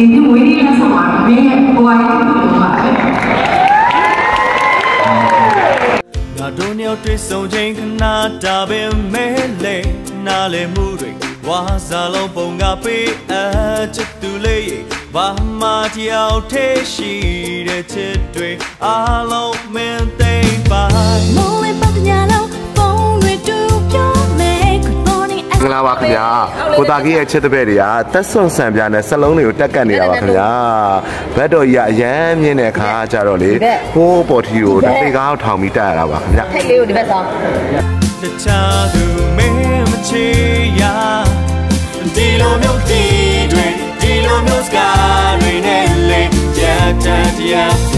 ဒီနေ့မွေးနေ့ရက်ဆောင်ပါမင်းရဲ့ဘဝရဲ့တစ်ခုလုံးပါပဲငါတို့ညောက်တွေ့ဆုံချိန်ခဏတာပဲမဲလေနားလေမှုတွေဝါစားလုံးပုံကပေးအချစ်သူလေးရေဘာမှတယောက်ထဲရှိတဲ့ချစ်တွေအားလုံးမင်း ကိုတာကြီးရဲ့ချစ်တဲ့ဘက်တွေကတက်ဆွန်ဆန်ပြနဲ့စလုံးတွေကိုတက်ကတ်နေတာပါခင်ဗျာဘက်တော်ကြီးကအရန်မြင့်တဲ့ခါကျတော့လေဟိုးပေါ်ထီကိုတစ်ပေကားထောင်ပြီးတက်ရတာပါခင်ဗျာထိတ်လေးကိုဒီဘက်ဆောင်တခြားသူမင်းမချေရဒီလိုမျိုးဒီတွေဒီလိုမျိုးစကားတွေနဲ့လေကြက်တန်တရား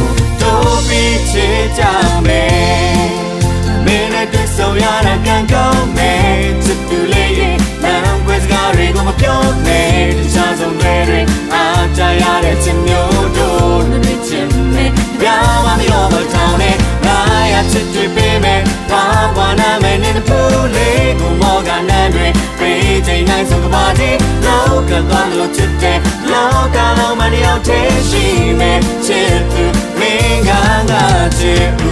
ဆုံးတွေတွေအားကြရတဲ့ချစ်မျိုးတို့တွေချစ်မယ်ပြောင်းမပြောမထောင်းနဲ့ငါရချစ်တွေပေးမယ်ဘာဘာနာမယ်နေဖူးလေးကိုမောကနန်းတွေပေးချိန်တိုင်းဆုံးကပါတီလောကသွားလို့ချစ်တဲ့လောကလုံးမနေအောင်သေးရှိမယ်ချစ်သူမင်းကငါချစ်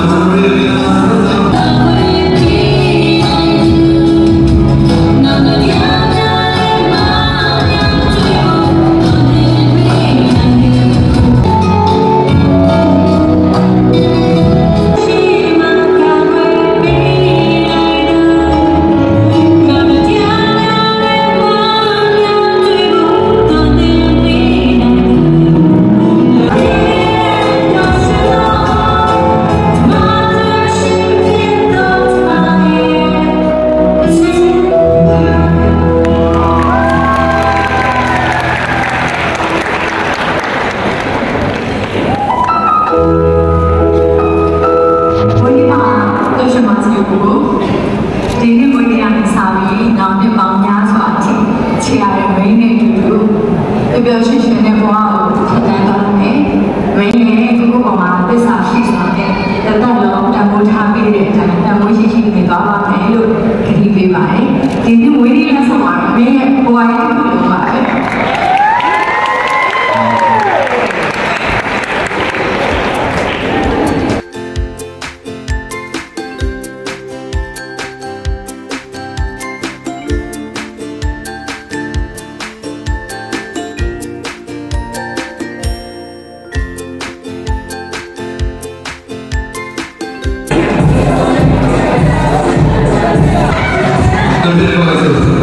Hallelujah. ရွှင်ရွှင်နဲ့ဘဝကိုထပ်တန်းသွားမယ်။မင်းရဲ့ကိုယ့်ဘဝမှာသစ္စာရှိစွာနဲ့တသက်လုံးတန်ဖိုးထားပြီးတဲ့အတိုင်းတန်ဖိုးရှိရှိနေသွားပါမယ်လို့ကတိပေးပါတယ်။ဒီနေ့မွေးနေ့ရက်ဆောင်ပါမင်းရဲ့ဘဝရဲ့တစ်ခုလုံးပါပဲ။ Gracias.